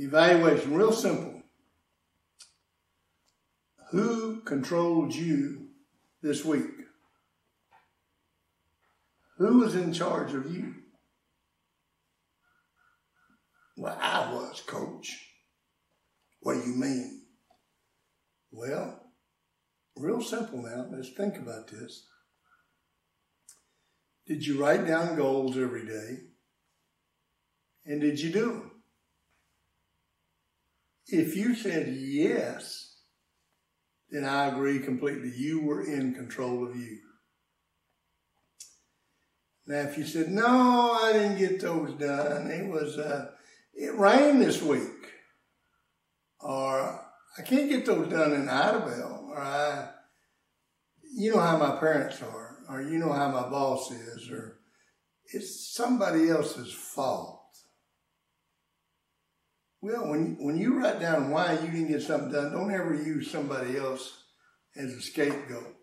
Evaluation, real simple. Who controlled you this week? Who was in charge of you? Well, I was, coach. What do you mean? Well, real simple now. Let's think about this. Did you write down goals every day? And did you do them? If you said yes, then I agree completely. You were in control of you. Now, if you said, no, I didn't get those done, it was, uh, it rained this week, or I can't get those done in Idabel, or I, you know how my parents are, or you know how my boss is, or it's somebody else's fault. Well, when when you write down why you didn't get something done, don't ever use somebody else as a scapegoat.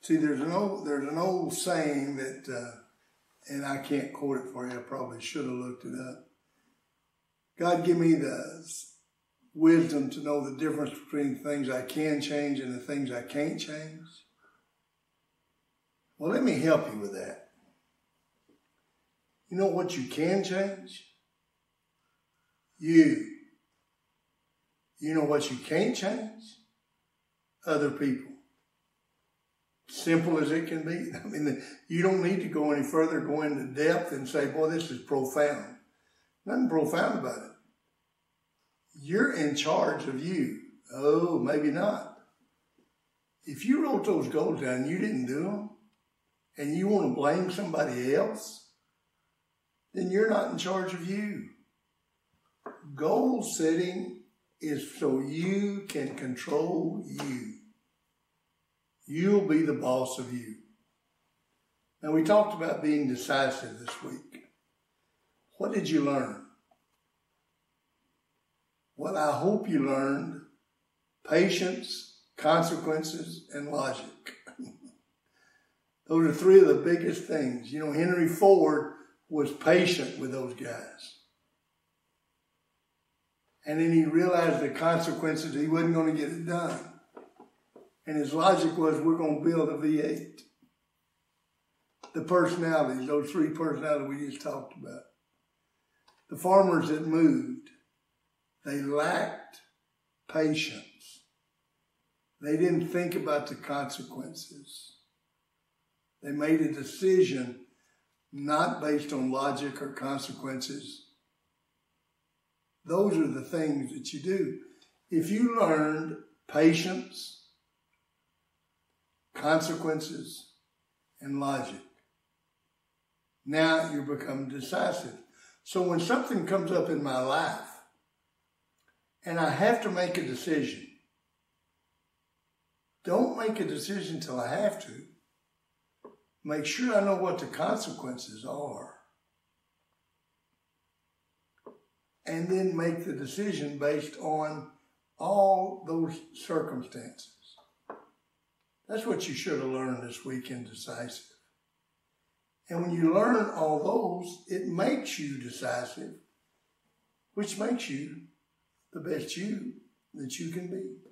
See, there's an old there's an old saying that, uh, and I can't quote it for you. I probably should have looked it up. God, give me the wisdom to know the difference between things I can change and the things I can't change. Well, let me help you with that. You know what you can change? You. You know what you can't change? Other people. Simple as it can be. I mean, you don't need to go any further, go into depth and say, boy, this is profound. Nothing profound about it. You're in charge of you. Oh, maybe not. If you wrote those goals down you didn't do them, and you want to blame somebody else, then you're not in charge of you. Goal setting is so you can control you. You'll be the boss of you. Now, we talked about being decisive this week. What did you learn? Well, I hope you learned patience, consequences, and logic. those are three of the biggest things. You know, Henry Ford was patient with those guys. And then he realized the consequences, he wasn't going to get it done. And his logic was, we're going to build a V8. The personalities, those three personalities we just talked about. The farmers that moved, they lacked patience. They didn't think about the consequences. They made a decision not based on logic or consequences, those are the things that you do. If you learned patience, consequences, and logic, now you become decisive. So when something comes up in my life and I have to make a decision, don't make a decision till I have to. Make sure I know what the consequences are. And then make the decision based on all those circumstances. That's what you should have learned this week in Decisive. And when you learn all those, it makes you decisive, which makes you the best you that you can be.